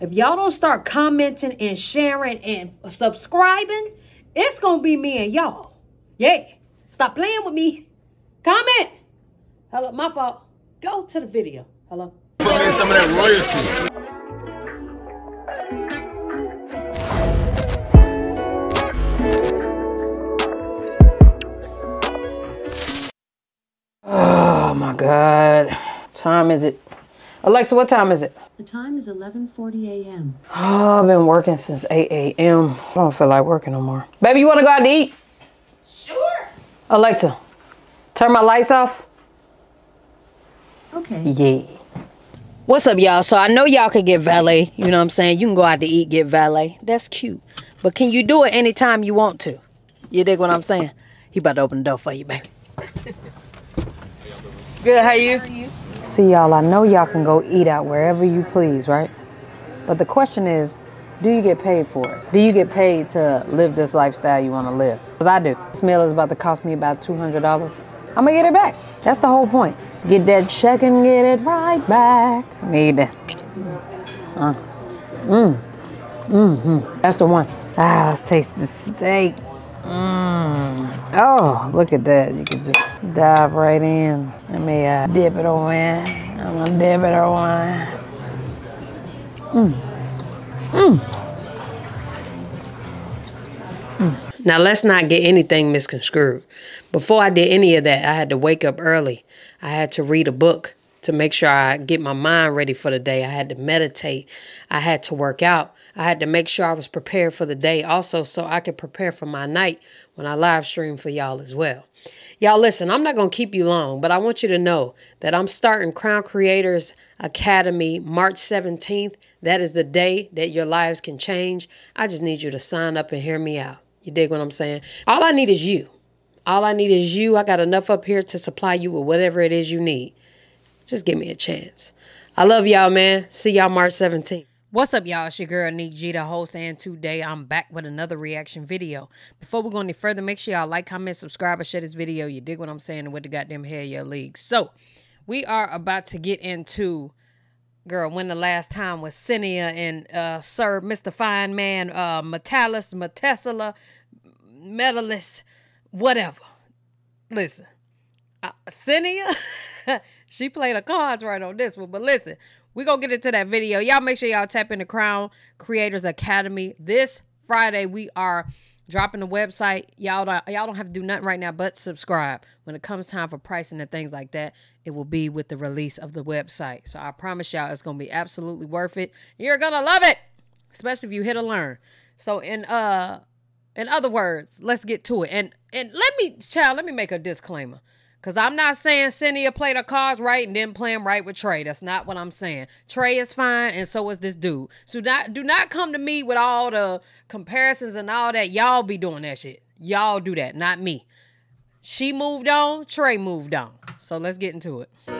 If y'all don't start commenting and sharing and subscribing, it's going to be me and y'all. Yeah. Stop playing with me. Comment. Hello, my fault. Go to the video. Hello. Some of that royalty. Oh my God. Time is it? Alexa, what time is it? The time is 11:40 a.m. Oh, I've been working since 8 a.m. I don't feel like working no more. Baby, you want to go out to eat? Sure. Alexa, turn my lights off. Okay. Yeah. What's up, y'all? So I know y'all can get valet. You know what I'm saying? You can go out to eat, get valet. That's cute. But can you do it anytime you want to? You dig what I'm saying? He about to open the door for you, baby. Good, how you? See, y'all, I know y'all can go eat out wherever you please, right? But the question is, do you get paid for it? Do you get paid to live this lifestyle you want to live? Because I do. This meal is about to cost me about $200. I'm going to get it back. That's the whole point. Get that check and get it right back. Need that. Uh. Mm. Mm-hmm. That's the one. Ah, let's taste the steak. Mmm. Oh, look at that. You can just dive right in. Let me uh, dip it over in. I'm gonna dip it over in. Mmm. Mmm. Now let's not get anything misconstrued. Before I did any of that, I had to wake up early. I had to read a book to make sure I get my mind ready for the day. I had to meditate. I had to work out. I had to make sure I was prepared for the day also so I could prepare for my night when I live stream for y'all as well. Y'all listen, I'm not going to keep you long, but I want you to know that I'm starting Crown Creators Academy March 17th. That is the day that your lives can change. I just need you to sign up and hear me out. You dig what I'm saying? All I need is you. All I need is you. I got enough up here to supply you with whatever it is you need. Just give me a chance. I love y'all, man. See y'all March 17th. What's up, y'all? It's your girl, Neek G, the host, and today I'm back with another reaction video. Before we go any further, make sure y'all like, comment, subscribe, and share this video. You dig what I'm saying with the goddamn hair your league. So, we are about to get into, girl, when the last time was Cynthia and uh, Sir Mr. Fine Man, uh, Metallus, Metesla, Medalist, whatever. Listen, uh, she played the cards right on this one. But listen, we gonna get into that video. Y'all make sure y'all tap in the Crown Creators Academy this Friday. We are dropping the website. Y'all don't y'all don't have to do nothing right now but subscribe. When it comes time for pricing and things like that, it will be with the release of the website. So I promise y'all it's gonna be absolutely worth it. You're gonna love it, especially if you hit a learn. So in uh in other words, let's get to it. And and let me, child, let me make a disclaimer. Cause I'm not saying Cynthia played her cards right and didn't play them right with Trey. That's not what I'm saying. Trey is fine, and so is this dude. So not do not come to me with all the comparisons and all that. Y'all be doing that shit. Y'all do that, not me. She moved on. Trey moved on. So let's get into it. I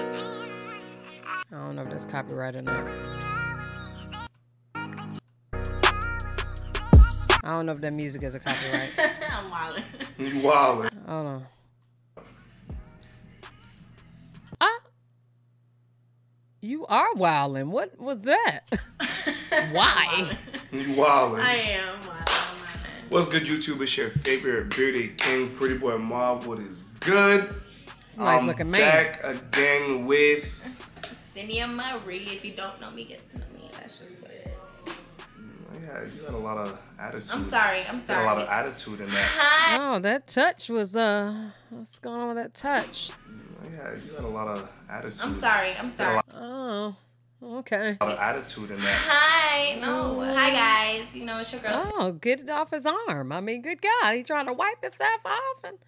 don't know if that's copyright or not. I don't know if that music is a copyright. I'm wilding. You wildin'. Hold on. You are wilding. What was that? Why? You wildin'. I am wilding. What's good, YouTube? It's your favorite bearded king, Pretty Boy Mob. What is good? It's a nice I'm looking man. back again with. Cynthia Marie. If you don't know me, get to know me. That's just what it is. Yeah, you got a lot of attitude. I'm sorry. I'm You got a lot of sorry. attitude in that. Hi. Oh, that touch was uh what's going on with that touch? Yeah, you got a lot of attitude. I'm sorry. I'm You got a sorry. Oh. Okay. lot of attitude in that. Hi. No. Hi, guys. You know, it's your girl. Oh, get it off his arm. I mean, good God, he trying to wipe himself off and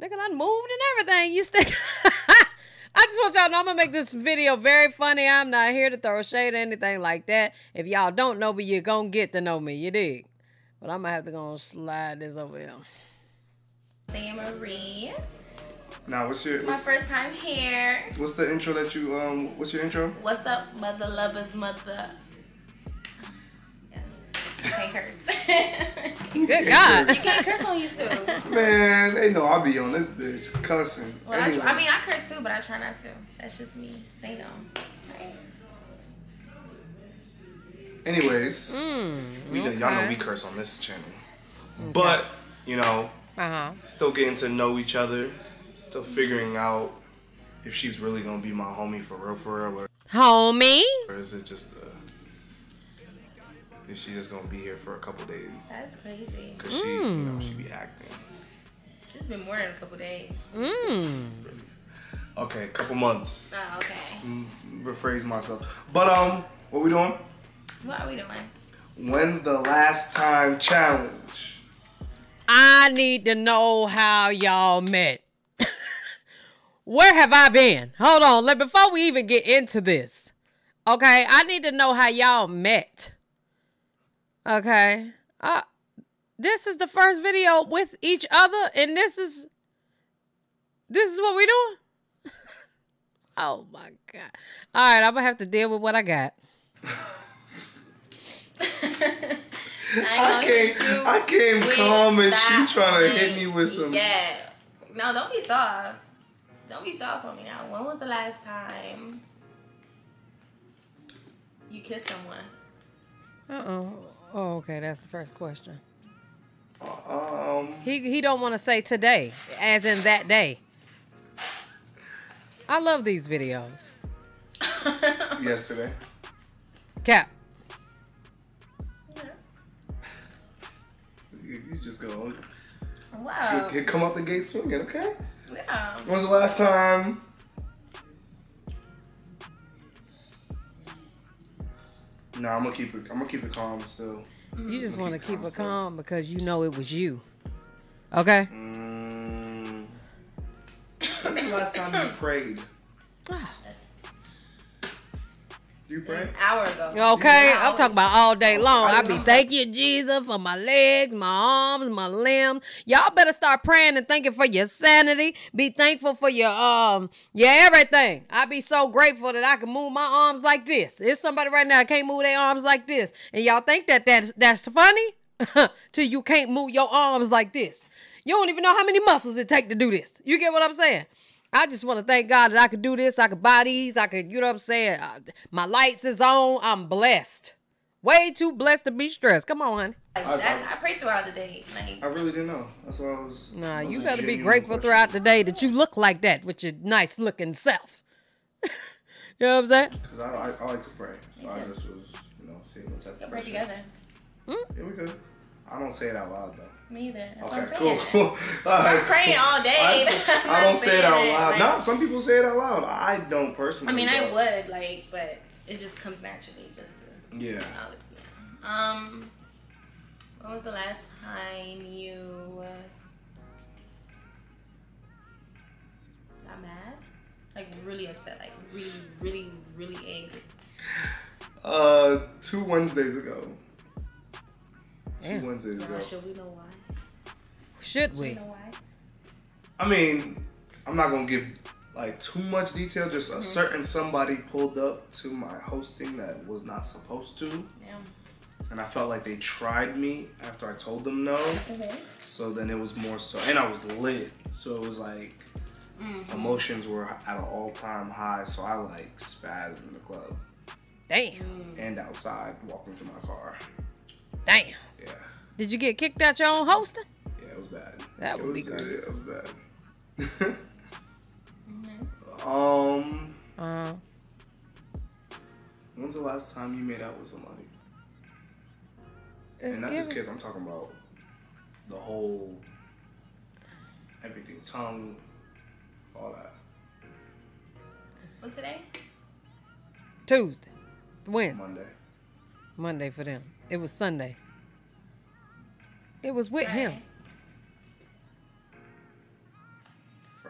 nigga done moved and everything. You still I just want y'all to know I'm gonna make this video very funny. I'm not here to throw shade or anything like that. If y'all don't know me, you're gonna get to know me, you dig? But I'm gonna have to go and slide this over here. Cynthia Marie. Now, what's your It's my what's, first time here. what's the intro that you um? What's your intro? What's up, mother lovers, mother? Yeah. Can't curse. Good God. you can't curse on YouTube. Man, they know I be on this bitch cussing. Well, I, Anyway. tr- I mean, I curse too, but I try not to. That's just me. They know. Right? Anyways, we know, y'all know we curse on this channel, but you know, Uh huh. still getting to know each other, still figuring out if she's really gonna be my homie for real, for real, or, Homie. or is it just is she just gonna be here for a couple days? That's crazy. Cause she, you know, she be acting. It's been more than a couple days. Mmm. Okay, a couple months. Oh, okay. Mm, Rephrase myself. But um, what we doing? What are we doing? When's the last time challenge? I need to know how y'all met. Where have I been? Hold on. Let before we even get into this. Okay, I need to know how y'all met. Okay. Uh this is the first video with each other and this is this is what we doing? oh my god. All right, I'm going to have to deal with what I got. I, I gonna came, you I came with calm and she trying to hit me with some. Yeah. No, don't be soft. Don't be soft on me now. When was the last time you kissed someone? Uh-oh. Oh, okay, that's the first question. Um, He he don't want to say today, as in that day. I love these videos. yesterday. Cap. You, you just go. Wow. Get, come out the gate swinging, okay? Yeah. When was the last time? Nah, I'm gonna keep it. I'm gonna keep it calm still. You just want to keep keep calm it still. calm because you know it was you. Okay? Mm. When's the last time you prayed? That's You an prayed? hour ago. Okay, I I'm talking about all day long. I I be know. thank you, Jesus, for my legs, my arms, my limbs. Y'all better start praying and thanking for your sanity. Be thankful for your um your everything. I be so grateful that I can move my arms like this. There's somebody right now that can't move their arms like this, and y'all think that that's that's funny till you can't move your arms like this. You don't even know how many muscles it take to do this. You get what I'm saying? I just want to thank God that I could do this. I could buy these. I could, you know what I'm saying? Uh, my lights is on. I'm blessed. Way too blessed to be stressed. Come on, honey. Like, I- that's, I prayed throughout the day. Like, I really didn't know. That's why I was. Nah, that was you a better be grateful question. throughout the day that you look like that with your nice looking self. you know what I'm saying? Cause I, I, I like to pray, so I just was, you know, seeing what type go of pray person- together. Yeah, we good. I don't say it out loud though. Me either. That's Okay, what I'm cool, saying. cool. All right, I'm praying cool. all day. I, say- I'm I not don't say it out loud. it, no, some people say it out loud. I don't personally. I mean, I would like, but it just comes naturally. Just to, Yeah. oh, it's, yeah. Um, when was the last time you uh, got mad? Like really upset, like really, really, really angry. Uh, two Wednesdays ago. Damn. Two Wednesdays ago. Should we know why? Should Should we? we know? I mean, I'm not gonna give like too much detail. Just Mm-hmm. a certain somebody pulled up to my hosting that was not supposed to, Yeah. and I felt like they tried me after I told them no. Mm-hmm. So then it was more so, and I was lit. So it was like Mm-hmm. emotions were at an all time high. So I like spazzed in the club Damn. and outside, walking to my car. Damn. Yeah, Did you get kicked out your own hosting? Yeah, was bad. That it would be was, good. It was bad. Mm-hmm. um, Uh, when's the last time you made out with somebody? it's and not just given- kiss. I'm talking about the whole everything, tongue, all that. What's today? Tuesday, Wednesday, Monday. Monday for them. It was Sunday. It was with him.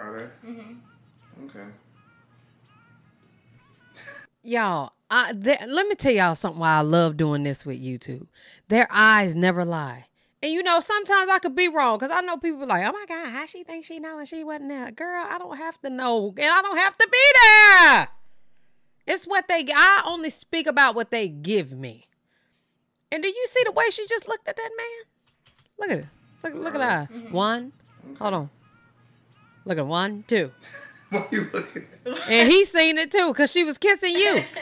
Friday. Mm-hmm. Okay. Y'all, I, th- let me tell y'all something why I love doing this with YouTube. Their eyes never lie. And you know, sometimes I could be wrong because I know people like, oh my God, how she think she know and she wasn't there. Girl, I don't have to know and I don't have to be there. It's what they, I only speak about what they give me. And do you see the way she just looked at that man? Look at it. Look, look at her. One. Hold on. Look at one, two. Why are you looking at And he seen it too because she was kissing you.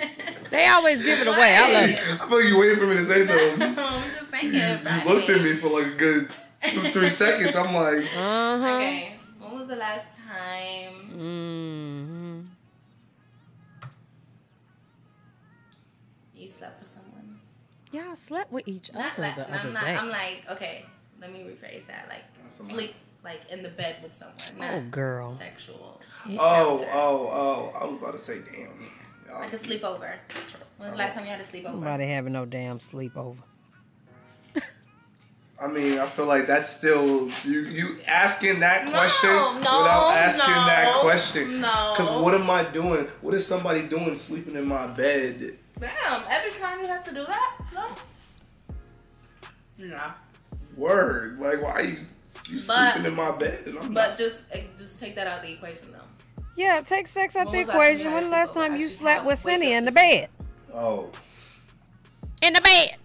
They always give it away. I love it. I feel like you waiting for me to say something. I'm just saying. You looked at me for like a good two, three seconds. I'm like, Uh huh. Okay. When was the last time hmm you slept with someone? Y'all slept with each Not other like, the I'm, not, day. I'm like, okay, let me rephrase that. Like, sleep like in the bed with someone. Oh, not Oh, girl. Sexual. oh, oh, oh. I was about to say, damn. Y'all- Like a sleepover. When was the last time you had a sleepover? Nobody having no damn sleepover. I mean, I feel like that's still you. You asking that No, question no, without asking no, that question. no. Because what am I doing? What is somebody doing sleeping in my bed? Damn, every time you have to do that? No. Yeah. Word. Like, why you you But- sleeping in my bed? And I'm But not. just eh, just take that out of the equation though. Yeah, take sex out When the was the last time equation. When the last time you slept with wake Cindy in the bed? Oh, In the bed.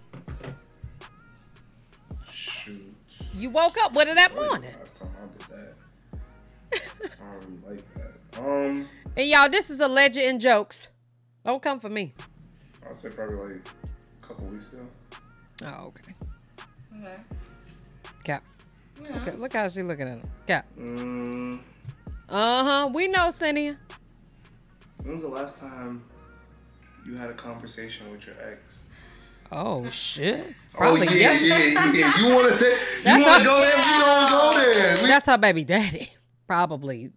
shoot. You woke up with her that morning. Last time I did that. I don't really like that. Um, And y'all, this is a legend in jokes. Don't come for me. I'd say probably like a couple weeks ago. Oh, okay. Okay. Cap. Yeah. Okay, look how she looking at him. Cap. Mm, Uh huh. We know, Cynthia. when's the last time you had a conversation with your ex? Oh shit. Oh Probably yeah, yeah. yeah, yeah. You want to take? You want how- to go there? We gonna go there. We That's her baby daddy. Probably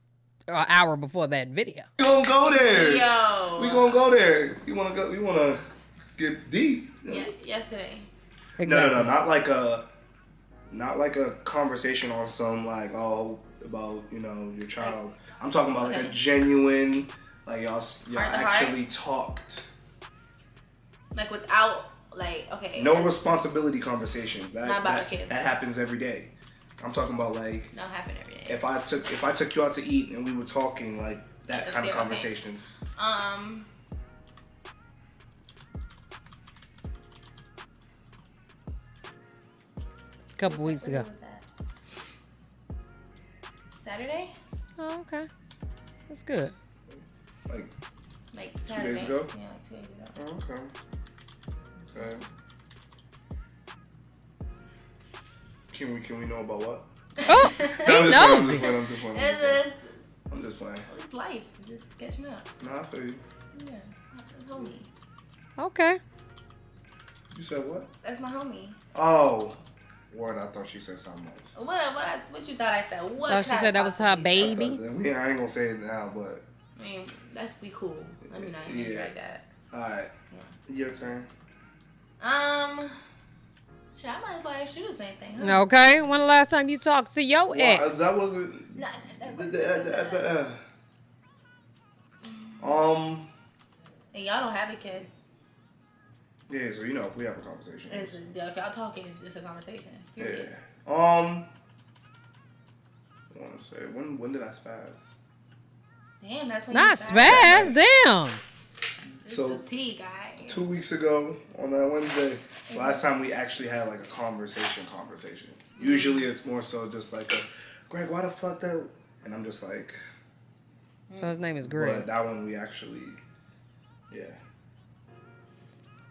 an hour before that video. gonna go there. Yo. We gonna go there. You wanna go? You wanna get deep? Yeah, yesterday. No, no, no, not like a, not like a conversation on some like oh about you know your child. I'm talking about like a genuine, like y'all y'all to heart? actually talked. Like without like okay. No responsibility conversations. That Not about that, the kid. that happens every day. I'm talking about like not happen every day. if I took if I took you out to eat and we were talking like that That's kind of conversation. Um. A couple weeks ago. Saturday? Oh, okay. That's good. Like Like Saturday. ago? Yeah, like two days ago. oh, okay, okay. Can we can we know about what? Oh, No, he I'm just playing, I'm just playing. I'm just playing. It's just, I'm just playing. it's life. Just catching up. Nah, I feel you. Yeah. That's homie. Okay. You said what? That's my homie. Oh, word. I thought she said something else. What what I, what you thought I said? What Oh, she said that was her possibly say? baby. But, we, I ain't gonna say it now, but I mean, let's be cool. Let me not even Yeah. drag that. all right. yeah. Your turn. Um, shit, I might as well ask you the same thing. Huh? Okay. When the last time you talked to your Well, ex? that wasn't. Nah, that- that- Uh, Um. And y'all don't have a kid. Yeah. So you know, if we have a conversation. It's, if y'all talking, it's, it's a conversation. Yeah. Um. I want to say when when did I spaz? Damn, that's when Not you spaz. Damn. It's So- the T guy. Two weeks ago on that Wednesday. Last time we actually had like a conversation. Conversation. Usually it's more so just like a, Greg, why the fuck that? And I'm just like, So his name is but Greg. that one we actually, yeah.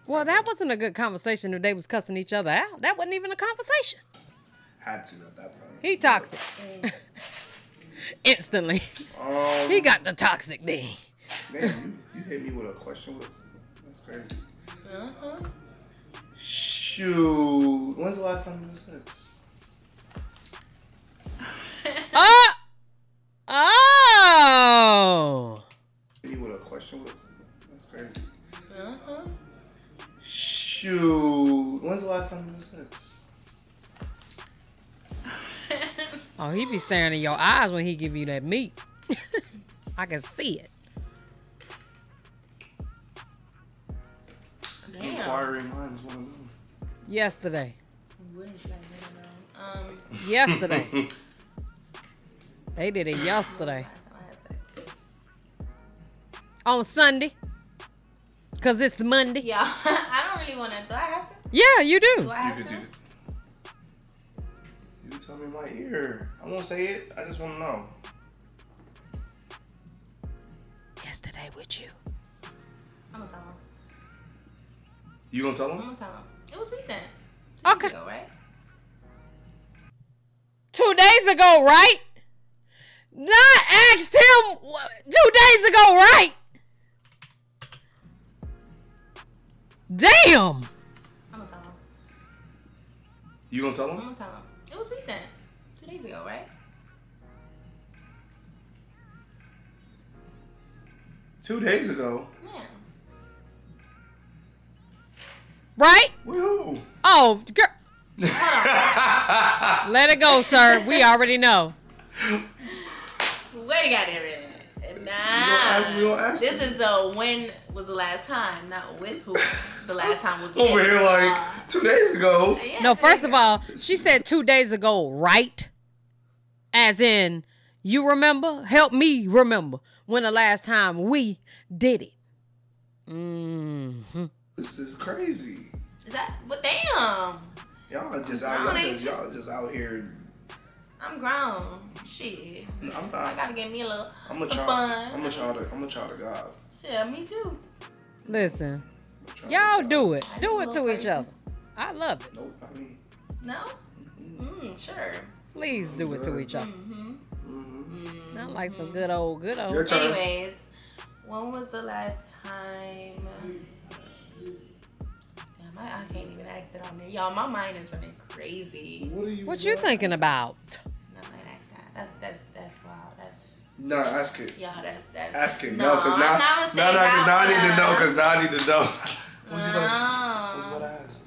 Well, that wasn't a good conversation if they was cussing each other out. That wasn't even a conversation. Had to at that point. He toxic. Instantly. Um, He got the toxic thing. Man, you, you hit me with a question. With, that's crazy. Uh-huh. Shoot. When's the last time you had sex? Oh! Oh! Hit me with a question. That's crazy. Uh-huh. Shoot. When's the last time you had sex? Oh, he be staring in your eyes when he give you that meat. I can see it. Damn. Inquiring minds want to know. Yesterday. When should I let him know? Um, Yesterday. they did it yesterday. last time I had sex. On Sunday. Cause it's Monday. Yeah, I don't really want to. Do I have to? Yeah, you Do do. I You have could to? do. You tell me my ear. I won't say it. I just want to know. Yesterday with you. I'm gonna tell him. You gonna tell him? I'm gonna tell him. It was recent. Two days Okay. ago, right? Two days ago, right? Not asked him two days ago, right? Damn. I'm gonna tell him. You gonna tell him? I'm gonna tell him. It was recent. Two days ago, right? Two days ago. Yeah. Right? With who? Oh, girl. Let it go, sir. We already know. Wait a goddamn minute. Nah. ask- we gonna ask this him. is the when was the last time, not with who. The last time was Over here like two days ago. Yeah, No, first days of all, she said two days ago, right? As in, you remember? Help me remember when the last time we did it. hmm This is crazy. Is that? But damn, Y'all just out. Y'all just, you? y'all just out here. I'm grown. Shit, I'm I gotta get me a little I'm a some child. fun. I'm a child. Of, I'm a child of God. Shit, me too. Listen, I'm a child of y'all do it. Do do it to little each other. I love it. Nope. I mean. No. Mm, sure. Please do it to each other. Mm-hmm. Mm-hmm. Not like some good old, good Your old. turn. Anyways, when was the last time? Damn, I, I can't even act it on there. Y'all, my mind is running crazy. What are you? What you thinking about? No, I ain't ask that. That's that's that's wild. That's No, ask it. y'all. That's that's. Ask it. No, No, because I'm now, no, no, because now I need to know. Because now I need to know. What's he gonna? Um, What's what I asked?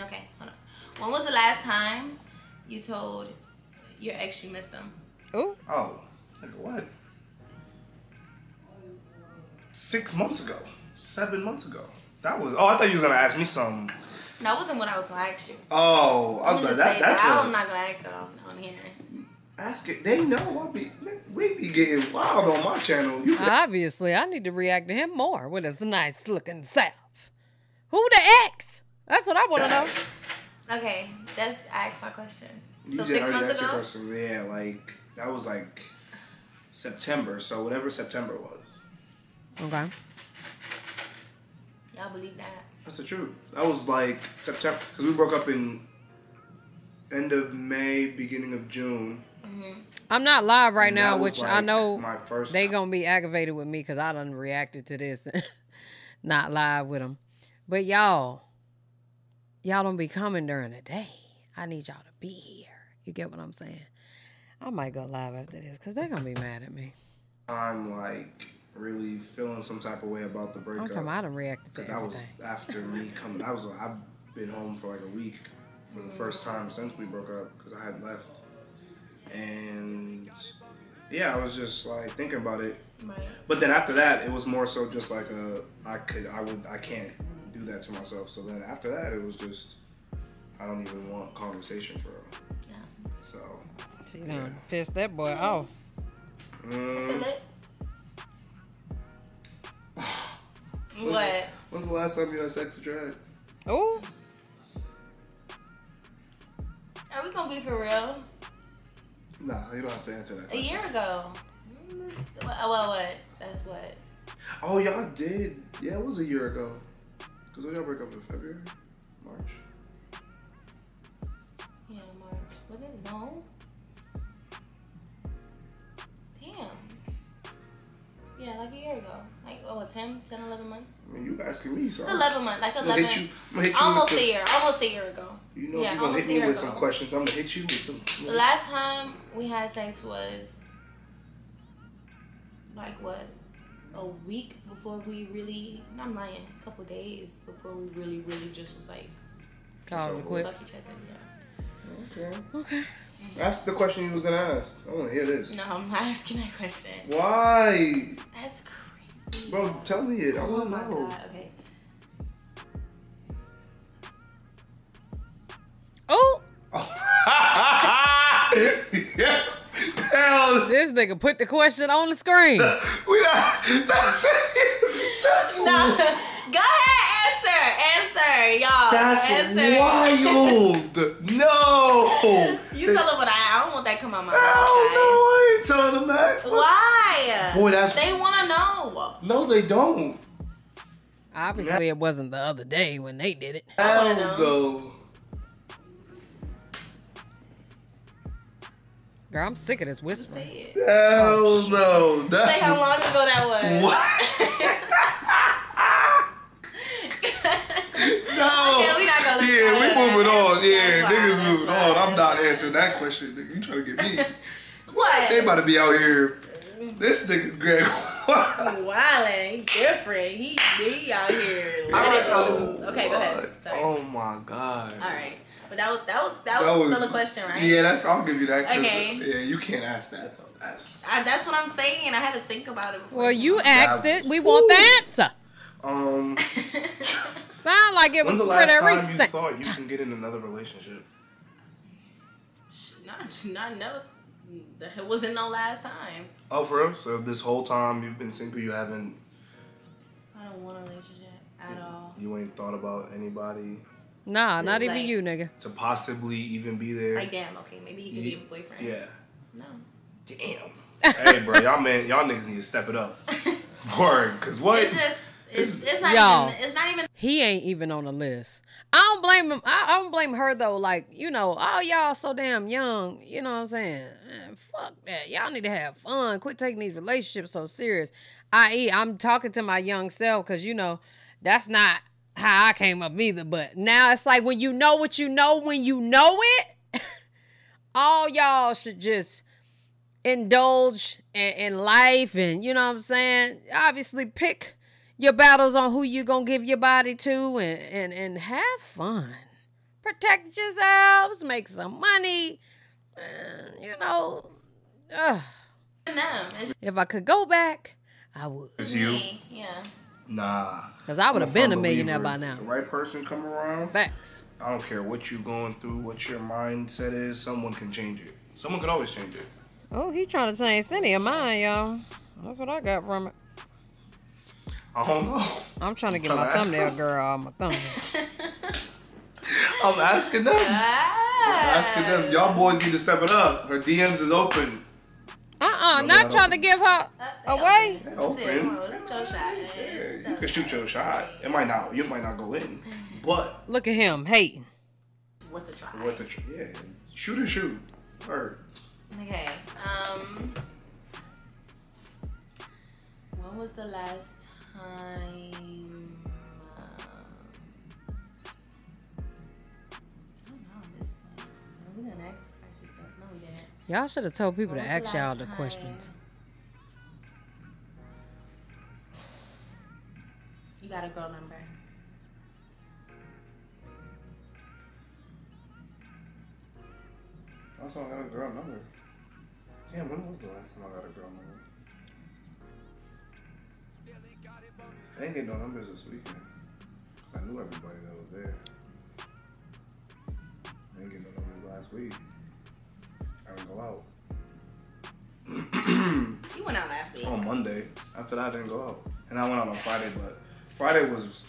Okay, hold on. When was the last time you told your ex you missed them? Ooh, Oh, like what? Six months ago. Seven months ago. That was. Oh, I thought you were gonna ask me something. No, that wasn't what I was gonna ask you. Oh, I I'm gonna like, just that, say that's that. I'm not gonna ask that on, on here. Ask it. They know. I be. We be getting wild on my channel. You. obviously, I need to react to him more with his nice looking self. Who the ex? That's what I want to know. Okay, that's I asked my question. You So six months ago. question. Yeah, like that was like September. So whatever September was. Okay. Y'all believe that? That's the truth. That was like September because we broke up in end of May, beginning of June. Mm-hmm. I'm not live right And now, which I know my first. they gonna be aggravated with me because I done reacted to this, not live with them. But y'all, y'all don't be coming during the day. I need y'all to be here. You get what I'm saying? I might go live after this because they're gonna be mad at me. I'm like really feeling some type of way about the I'm breakup. talking. about I done reacted to That was after me coming. That was I've been home for like a week for the first time since we broke up because I had left, and yeah, I was just like thinking about it. Right. But then after that, it was more so just like a I could I would I can't do that to myself. So then after that, it was just I don't even want conversation for real. Yeah. So She done pissed that boy off. mm, what? when's the last time you had sex with your Oh. Are we gonna be for real? Nah, you don't have to answer that. A year ago. Mm, well, well, what? That's what. Oh, y'all did. Yeah, it was a year ago. Cause when y'all break up in February, March. Yeah, March. Was it? No. Yeah, like a year ago. Like, oh, 10, 10 11 months? I mean, you asking me, so It's 11 months. Like 11. hit you. I'm gonna hit you Almost with a the, year. Almost a year ago. You know, yeah, if you're gonna hit me with ago. some questions, I'm gonna hit you with them. The last time we had sex was like what? A week before we really, I'm lying, a couple days before we really, really just was like, call it over quits. fuck each other. Yeah. Okay. Okay. Mm-hmm. That's the question you was gonna ask. I want to hear this. No, I'm not asking that question. Why, That's crazy. bro? Tell me it. I oh want to my know. god. Okay. Oh, yeah. Hell, this nigga put the question on the screen. we not. That's that's No. Go ahead, answer, answer, y'all. that's answer. wild. No. You tell them what I. I don't want that to come out my Hell no, mouth. I ain't telling them that. guys. Why? Boy, that's They want to know. no, they don't. Obviously, it wasn't the other day when they did it. Hell know. no. Girl, I'm sick of this whispering. Say it. Hell no. Say how long ago that was. what? no. Yeah, we not gonna let Yeah, we moving on. that's- Yeah, that's fine, niggas moving on. I'm not answering that question. Nigga. You trying to get me? What? They about to be out here. This nigga Greg. Wildin', different. He he out here. Okay, go ahead. Sorry. Oh my god. All right, but that was that was that, That was, was- still a question, right? Yeah, that's. I'll give you that. 'cause, Okay. Yeah, you can't ask that though. That's. I, that's what I'm saying. I had to think about it. Before Well, you That asked it. We want the answer. Um. Sound like it was When's the last pretty time you thought you can get in another relationship? not not no. It wasn't no last time. Oh, for real? So this whole time you've been single, you haven't, I don't want a relationship at all. you ain't thought about anybody Nah, not even Like- you, nigga. to possibly even be there. Like damn, okay, maybe he could be a boyfriend. Yeah. No. Damn. hey, bro, y'all man, y'all niggas need to step it up. Word, cause what? It's just it's, It's- not Y'all. even it's not even He ain't even on the list. I don't blame him. I, I don't blame her though. Like you know, all y'all so damn young. You know what I'm saying? Man, fuck that. Y'all need to have fun. Quit taking these relationships so serious. I.e., I'm talking to my young self because you know that's not how I came up either. But now it's like when you know what you know, when you know it, all y'all should just indulge in, in life and you know what I'm saying. Obviously, pick your battles on who you gonna give your body to and and and have fun. Protect yourselves, make some money. and, you know, ugh. them. If I could go back, I would. It's you? Yeah. Nah. Cause I would have been a millionaire by now. The right person come around. Facts. I don't care what you going through, what your mindset is. Someone can change it. Someone can always change it. Oh, he trying to change Cindy of mine, y'all. That's what I got from it. I don't know. I'm trying to get Tryna my ask thumbnail her. girl on my thumbnail. I'm asking them. Ah. asking them. Y'all boys need to step it up. Her DMs is open. Uh-uh, No, not trying no. to give her Uh, away. Shit, Open. shoot your shot. Yeah, you can shoot your shot. It might not. You might not go in, but Look at him hating. Worth a try. what the tr- yeah, shoot or shoot. Word. Okay. Um. When was the last time? I don't know. Uh, we didn't ask stuff. No, we didn't. Y'all should have told people When to ask y'all the time- questions. You got a girl number. That's all I got a girl number. Damn, when was the last time I got a girl number? I didn't get no numbers this weekend. 'Cause I knew everybody that was there. I didn't get no numbers last week. I didn't go out. You went out last week. on Monday. After that, I didn't go out, and I went out on Friday. But Friday was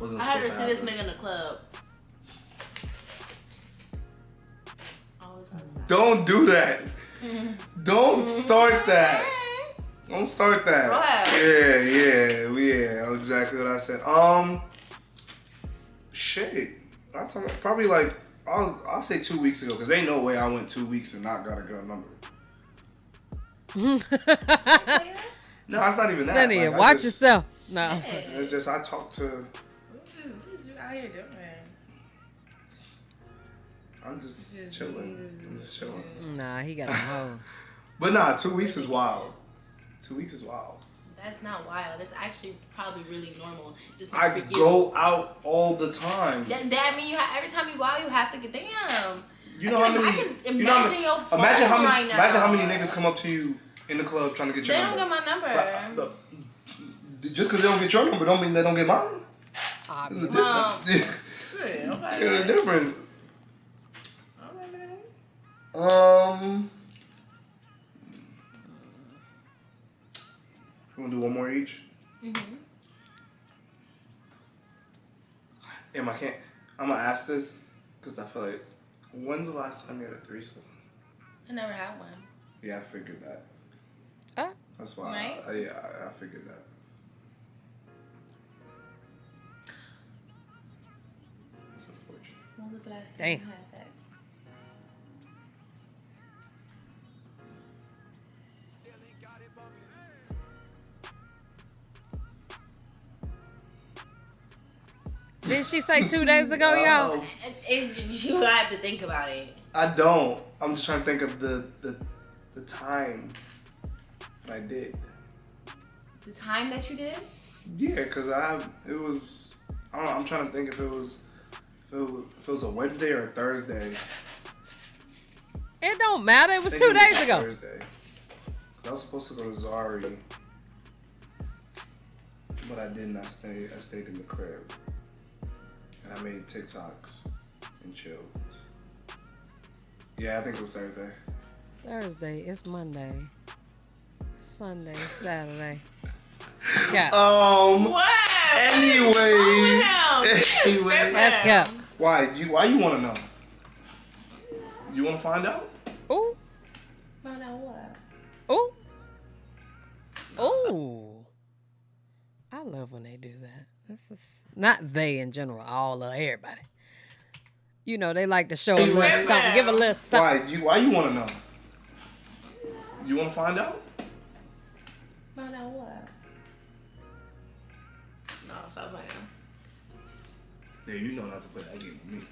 wasn't I had to see this nigga in the club. Don't do that. Don't start that. Don't start that. Go ahead. Yeah, yeah, yeah. Exactly what I said. Um, shit. That's probably like I'll I'll say two weeks ago because ain't no way I went two weeks and not got a girl number. No, it's not even that. Cynthia, Like, I watch just- yourself. No. It's just I talked to. What is you out here doing? I'm just chilling. I'm just chilling. Nah, he got a hoe. But nah, two weeks is wild. Two weeks is wild. That's not wild. It's actually probably really normal. Just I not for you. go out all the time. That, that mean you have, every time you go out, you have to get damn. You know I how many? I can you know how imagine many- your phone imagine how many? right now. Imagine how many niggas come up to you in the club trying to get your number. They don't get my number. But, look, just because they don't get your number, don't mean they don't get mine. There's a Well, difference. Shit, okay. There's a difference. Okay. Um, You want to do one more each? Mm-hmm. Damn, I can't. I'm gonna ask this because I feel like when's the last time you had a threesome? I never had one. Yeah, I figured that. Oh. That's why. Right? I, yeah, I figured that. That's unfortunate. When was the last time Dang. you had Did she say two days ago, y'all? Um, It, it, you have to think about it. I don't. I'm just trying to think of the the, the time that I did. The time that you did? Yeah, cause I it was I don't know. I'm trying to think if it was if it was, if it was a Wednesday or a Thursday. It don't matter. It was two it days a ago. Thursday. I was supposed to go to Zari, but I didn't. I stayed. I stayed in the crib, and I made TikToks and chilled. Yeah, I think it was Thursday. Thursday. It's Monday. Sunday. Saturday. Yeah. Um. What? Anyways. Wow. Anyway. Let's go. Why you? Why you want to know? You want to find out? Not they in general, all of everybody. You know, they like to show a little Anyway. something, give a little something. Why you? Why you want to know? You want to find out? Find out what? No, stop playing. Yeah, you know not to play that game with me.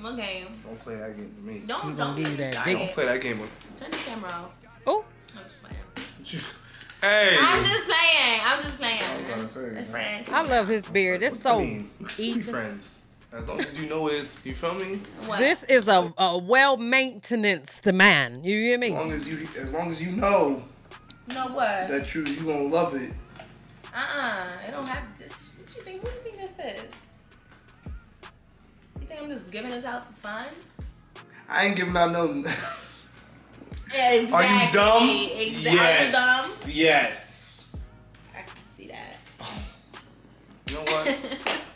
What game? Don't play that game with me. Don't gonna don't give me that started. dick. Play that game with. me. Turn the camera off. Ooh. I'm just playing. Hey. I'm just playing. I'm just playing. I say, friend. I love his beard. It's so I mean, we even. friends. As long as you know it's, you feel me? What? This is a, a well maintenance man. You hear me? As long as you, as long as you know No what? that you, you gonna love it. Uh-uh. It don't have this. What you think? What do you think this is? You think I'm just giving this out for fun? I ain't giving out no. Exactly. Are you dumb? Exactly. Are you dumb? Yes. I can see that. You know what?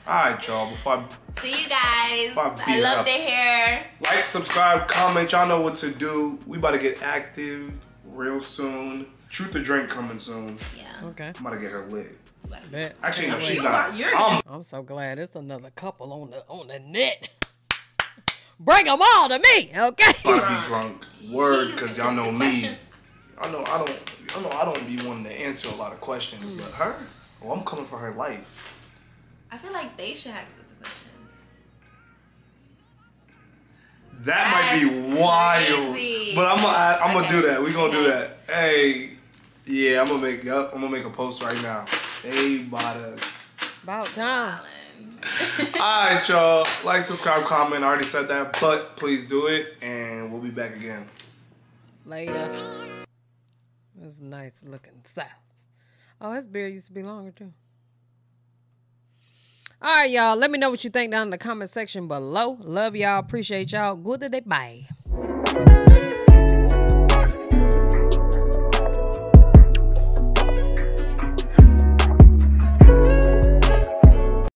All right, y'all. Before I See you guys. Fuck, I love up. the hair. like, subscribe, comment, y'all know what to do. We about to get active real soon. Truth or drink coming soon. Yeah. Okay. I'm about to get her lit. Actually, no, she's wait. not. You're- I'm I'm so glad it's another couple on the on the net. Bring them all to me, okay? about to be drunk. Word, because y'all know me. I know I don't. I know I don't be wanting to answer a lot of questions, hmm. but her, well, I'm coming for her life. I feel like they should ask us a question. That might be wild, crazy. but I'm gonna I'm gonna do that. We gonna do that. Hey, yeah, I'm gonna make up. I'm gonna make a post right now. They about to. About time. All right, y'all. Like, subscribe, comment. I already said that, but please do it, and we'll be back again. Later. That's nice looking south. Oh, his beard used to be longer too. All right, y'all. Let me know what you think down in the comment section below. Love y'all. Appreciate y'all. Good day. Bye.